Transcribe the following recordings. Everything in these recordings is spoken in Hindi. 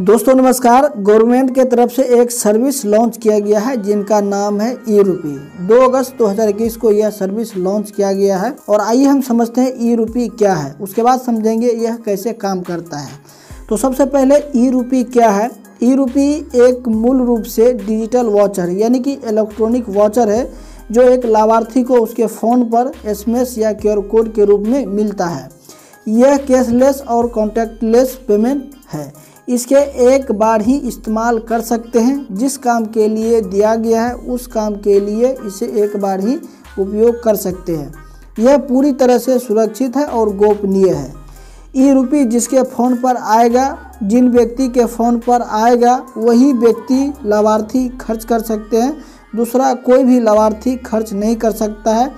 दोस्तों, नमस्कार। गवर्नमेंट के तरफ़ से एक सर्विस लॉन्च किया गया है, जिनका नाम है ई रूपी दो अगस्त 2021 को यह सर्विस लॉन्च किया गया है, और आइए हम समझते हैं ई रूपी क्या है। उसके बाद समझेंगे यह कैसे काम करता है। तो सबसे पहले ई रूपी क्या है? ई रूपी एक मूल रूप से डिजिटल वॉचर, यानी कि इलेक्ट्रॉनिक वॉचर है, जो एक लाभार्थी को उसके फ़ोन पर एसएमएस या क्यूआर कोड के रूप में मिलता है। यह कैशलेस और कॉन्टैक्टलेस पेमेंट है। इसके एक बार ही इस्तेमाल कर सकते हैं। जिस काम के लिए दिया गया है, उस काम के लिए इसे एक बार ही उपयोग कर सकते हैं। यह पूरी तरह से सुरक्षित है और गोपनीय है। ई रुपी जिसके फ़ोन पर आएगा, जिन व्यक्ति के फ़ोन पर आएगा, वही व्यक्ति लाभार्थी खर्च कर सकते हैं। दूसरा, कोई भी लाभार्थी खर्च नहीं कर सकता है।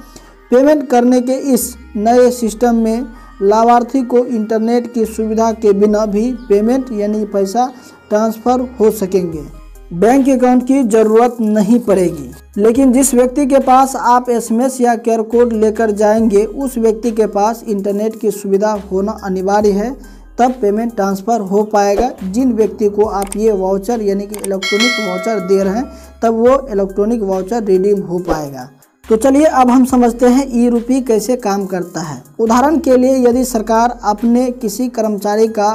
पेमेंट करने के इस नए सिस्टम में लाभार्थी को इंटरनेट की सुविधा के बिना भी पेमेंट यानी पैसा ट्रांसफ़र हो सकेंगे। बैंक अकाउंट की ज़रूरत नहीं पड़ेगी। लेकिन जिस व्यक्ति के पास आप एसएमएस या क्यूआर कोड लेकर जाएँगे, उस व्यक्ति के पास इंटरनेट की सुविधा होना अनिवार्य है। तब पेमेंट ट्रांसफ़र हो पाएगा। जिन व्यक्ति को आप ये वाउचर यानी कि इलेक्ट्रॉनिक वाउचर दे रहे हैं, तब वो इलेक्ट्रॉनिक वाउचर रिडीम हो पाएगा। तो चलिए अब हम समझते हैं ई रूपी कैसे काम करता है। उदाहरण के लिए यदि सरकार अपने किसी कर्मचारी का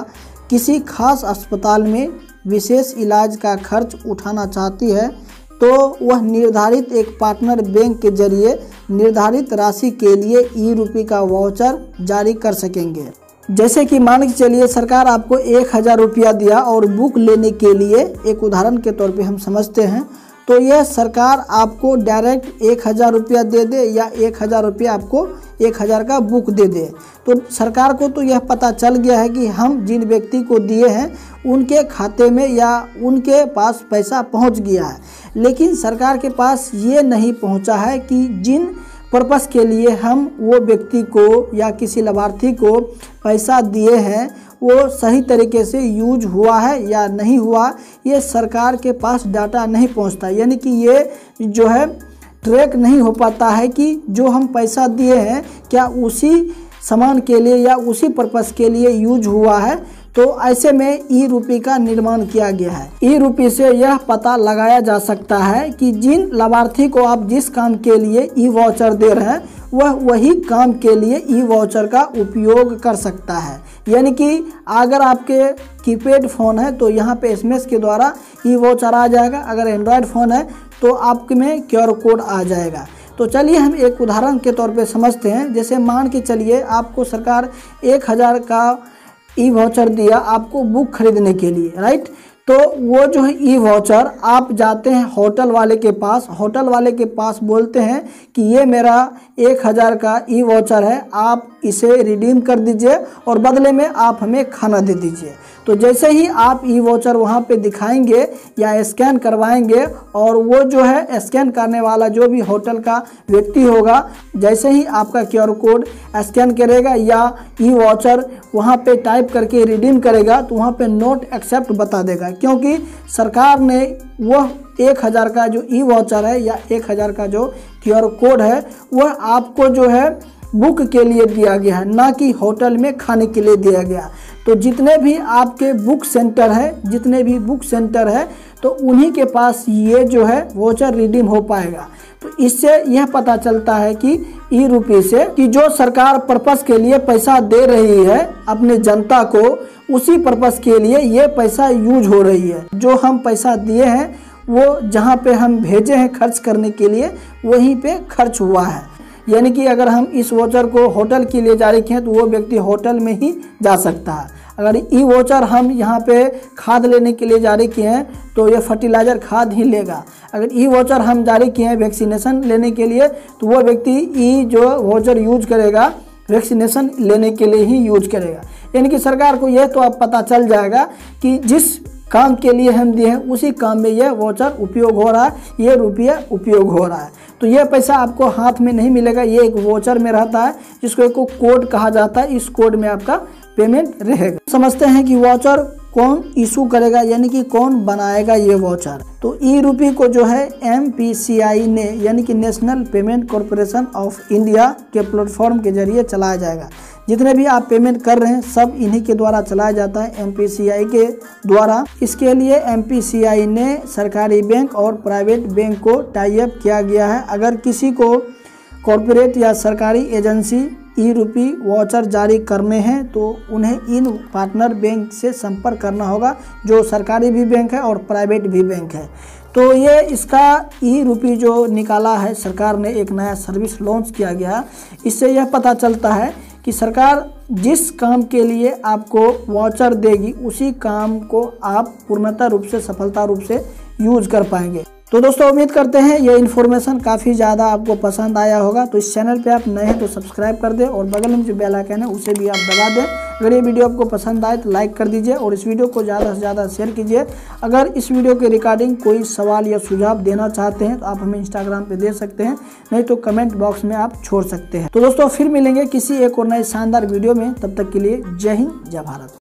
किसी खास अस्पताल में विशेष इलाज का खर्च उठाना चाहती है तो वह निर्धारित एक पार्टनर बैंक के ज़रिए निर्धारित राशि के लिए ई रूपी का वाउचर जारी कर सकेंगे। जैसे कि मान के चलिए सरकार आपको एक हज़ार रुपया दिया और बुक लेने के लिए एक उदाहरण के तौर पे हम समझते हैं तो यह सरकार आपको डायरेक्ट एक हज़ार रुपया दे दे या एक हज़ार रुपया आपको एक हज़ार का बुक दे दे। तो सरकार को तो यह पता चल गया है कि हम जिन व्यक्ति को दिए हैं, उनके खाते में या उनके पास पैसा पहुँच गया है। लेकिन सरकार के पास ये नहीं पहुँचा है कि जिन पर्पस के लिए हम वो व्यक्ति को या किसी लाभार्थी को पैसा दिए हैं वो सही तरीके से यूज़ हुआ है या नहीं हुआ, ये सरकार के पास डाटा नहीं पहुँचता। यानी कि ये जो है, ट्रैक नहीं हो पाता है कि जो हम पैसा दिए हैं, क्या उसी सामान के लिए या उसी पर्पस के लिए यूज़ हुआ है तो ऐसे में ई रूपी का निर्माण किया गया है। ई रूपी से यह पता लगाया जा सकता है कि जिन लाभार्थी को आप जिस काम के लिए ई वाउचर दे रहे हैं, वह वही काम के लिए ई वाउचर का उपयोग कर सकता है। यानी कि अगर आपके कीपैड फ़ोन है तो यहाँ पे एसएमएस के द्वारा ई वाउचर आ जाएगा। अगर एंड्रॉयड फ़ोन है तो आपके में क्यूआर कोड आ जाएगा। तो चलिए हम एक उदाहरण के तौर पे समझते हैं। जैसे मान के चलिए, आपको सरकार एक हज़ार का ई वाउचर दिया आपको बुक खरीदने के लिए राइट तो वो जो है ई वाचर, आप जाते हैं होटल वाले के पास, होटल वाले के पास बोलते हैं कि ये मेरा एक हज़ार का ई वाचर है, आप इसे रिडीम कर दीजिए और बदले में आप हमें खाना दे दीजिए। तो जैसे ही आप ई वाचर वहाँ पे दिखाएँगे या स्कैन करवाएँगे और वो जो है स्कैन करने वाला जो भी होटल का व्यक्ति होगा, जैसे ही आपका क्यूआर कोड स्कैन करेगा या ई वाचर वहाँ पे टाइप करके रिडीम करेगा तो वहाँ पे नोट एक्सेप्ट बता देगा क्योंकि सरकार ने वह एक हज़ार का जो ई वाउचर है या एक हज़ार का जो क्यूआर कोड है, वह आपको जो है बुक के लिए दिया गया है, ना कि होटल में खाने के लिए दिया गया। तो जितने भी आपके बुक सेंटर हैं, जितने भी बुक सेंटर है तो उन्हीं के पास ये जो है वोचर रिडीम हो पाएगा। तो इससे यह पता चलता है कि ई रुपये से कि जो सरकार पर्पस के लिए पैसा दे रही है अपने जनता को, उसी पर्पस के लिए ये पैसा यूज़ हो रही है। जो हम पैसा दिए हैं, वो जहाँ पे हम भेजे हैं खर्च करने के लिए, वहीं पे खर्च हुआ है। यानी कि अगर हम इस वोचर को होटल के लिए जारी किए तो वो व्यक्ति होटल में ही जा सकता है। अगर ई वोचर हम यहाँ पे खाद लेने के लिए जारी किए हैं तो ये फर्टिलाइज़र खाद ही लेगा। अगर ई वोचर हम जारी किए हैं वैक्सीनेशन लेने के लिए तो वो व्यक्ति ई जो वोचर यूज़ करेगा वैक्सीनेशन लेने के लिए ही यूज़ करेगा। यानी कि सरकार को यह तो अब पता चल जाएगा कि जिस काम के लिए हम दिए हैं, उसी काम में यह वोचर उपयोग हो रहा है, ये रुपया उपयोग हो रहा है। तो यह पैसा आपको हाथ में नहीं मिलेगा, ये एक वोचर में रहता है, जिसको एक कोड कहा जाता है, इस कोड में आपका पेमेंट रहेगा। समझते हैं कि वाउचर कौन इशू करेगा, यानी कि कौन बनाएगा ये वाउचर तो ई रूपी को जो है एमपीसीआई ने, यानी कि National Payment Corporation of India के प्लेटफॉर्म के ज़रिए चलाया जाएगा। जितने भी आप पेमेंट कर रहे हैं, सब इन्हीं के द्वारा चलाया जाता है एमपीसीआई के द्वारा। इसके लिए एमपीसीआई ने सरकारी बैंक और प्राइवेट बैंक को टाइप किया गया है। अगर किसी को कॉरपोरेट या सरकारी एजेंसी ई रुपी वाचर जारी करने हैं तो उन्हें इन पार्टनर बैंक से संपर्क करना होगा, जो सरकारी भी बैंक है और प्राइवेट भी बैंक है। तो ये इसका ई रुपी जो निकाला है, सरकार ने एक नया सर्विस लॉन्च किया गया। इससे यह पता चलता है कि सरकार जिस काम के लिए आपको वाचर देगी, उसी काम को आप पूर्णतः रूप से, सफलता रूप से यूज़ कर पाएँगे। तो दोस्तों, उम्मीद करते हैं ये इन्फॉर्मेशन काफ़ी ज़्यादा आपको पसंद आया होगा। तो इस चैनल पे आप नए हैं तो सब्सक्राइब कर दें और बगल में जो बेल आइकन है, उसे भी आप दबा दें। अगर ये वीडियो आपको पसंद आए तो लाइक कर दीजिए और इस वीडियो को ज़्यादा से ज़्यादा शेयर कीजिए। अगर इस वीडियो के रिकॉर्डिंग कोई सवाल या सुझाव देना चाहते हैं तो आप हमें इंस्टाग्राम पर दे सकते हैं, नहीं तो कमेंट बॉक्स में आप छोड़ सकते हैं। तो दोस्तों, फिर मिलेंगे किसी एक और नए शानदार वीडियो में। तब तक के लिए जय हिंद, जय भारत।